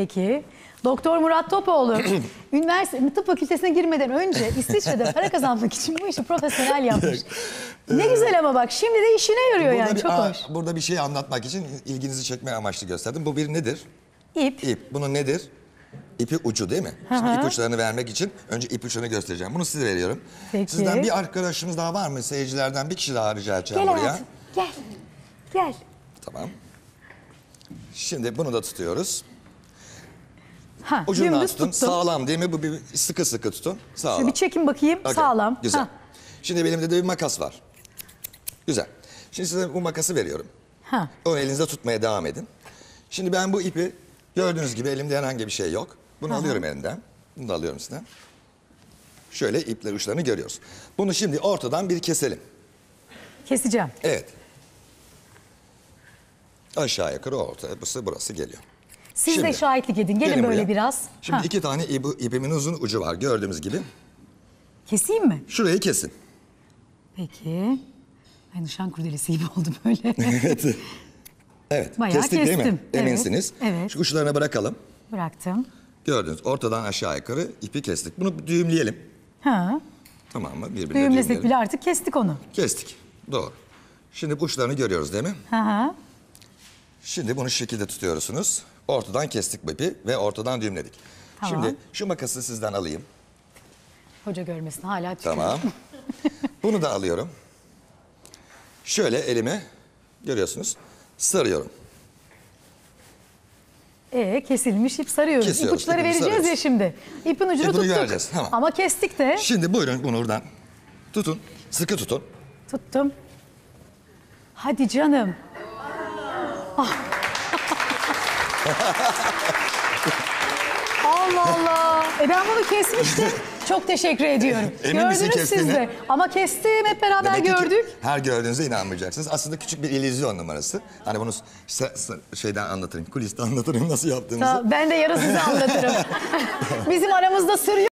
Peki. Doktor Murat Topoğlu, üniversite tıp fakültesine girmeden önce İsviçre'de para kazanmak için bu işi profesyonel yapmış. Ne güzel ama bak şimdi de işine yarıyor yani bir, çok aa, hoş. burada bir şey anlatmak için ilginizi çekme amaçlı gösterdim. Bu bir nedir? İp. İp. Bunun nedir? İpi ucu değil mi? Şimdi ipuçlarını vermek için önce ipuçlarını göstereceğim. Bunu size veriyorum. Peki. Sizden bir arkadaşımız daha var mı? Seyircilerden bir kişi daha rica edeceğim Gel buraya. hayatım gel. Gel. Tamam. Şimdi bunu da tutuyoruz. Ha, Ucundan dümdüz tutun. tuttum. Sağlam değil mi? Bu bir sıkı sıkı tutun. Sağlam. Şöyle bir çekin bakayım Okey, sağlam. Güzel. Ha, Şimdi elimde de bir makas var. Güzel. Şimdi size bu makası veriyorum. ha. Onu elinizde tutmaya devam edin. Şimdi ben bu ipi gördüğünüz gibi elimde herhangi bir şey yok. Bunu alıyorum elimden. Bunu da alıyorum sizden. Şöyle ipler uçlarını görüyoruz. Bunu şimdi ortadan bir keselim. Keseceğim. Evet. Aşağı yukarı ortası burası geliyor. Siz de Şimdi, şahitlik edin. Gelin, gelin böyle buraya. biraz. Şimdi Ha, iki tane ip, ipimin uzun ucu var gördüğümüz gibi. Keseyim mi? Şurayı kesin. Peki. Ay nişan kurdelesi gibi oldu böyle. Evet. Bayağı kestik değil mi? kestim. Evet, Eminsiniz. evet. Şu uçlarına bırakalım. Bıraktım. Gördünüz ortadan aşağı yukarı ipi kestik. Bunu düğümleyelim. Ha. Tamam mı? Birbirine Düğümlesek bile artık kestik onu. Kestik. Doğru. Şimdi uçlarını görüyoruz değil mi? Hı hı. Şimdi bunu şu şekilde tutuyorsunuz. Ortadan kestik bu ipi ve ortadan düğümledik. Tamam. Şimdi şu makası sizden alayım. Hoca görmesin hala çıkıyor. Tamam. bunu da alıyorum. Şöyle elime görüyorsunuz sarıyorum. Ee, kesilmiş ip sarıyoruz. Kesiyoruz, İpuçları vereceğiz ya sarıyoruz. şimdi. İpin ucunu İpini tuttuk. vereceğiz, tamam. Ama kestik de. Şimdi buyurun bunu buradan tutun. Sıkı tutun. Tuttum. Hadi canım. Ah. Allah Allah. E ben bunu kesmiştim. Çok teşekkür ediyorum. Emin misin Gördünüz siz de. Ama kestim hep beraber Demek ki gördük. Her gördüğünüzde inanmayacaksınız. Aslında küçük bir illüzyon numarası. Hani bunu se- se- şeyden anlatırım, kuliste anlatırım nasıl yaptığımızı. Ta- Ben de yarın size anlatırım. Bizim aramızda sır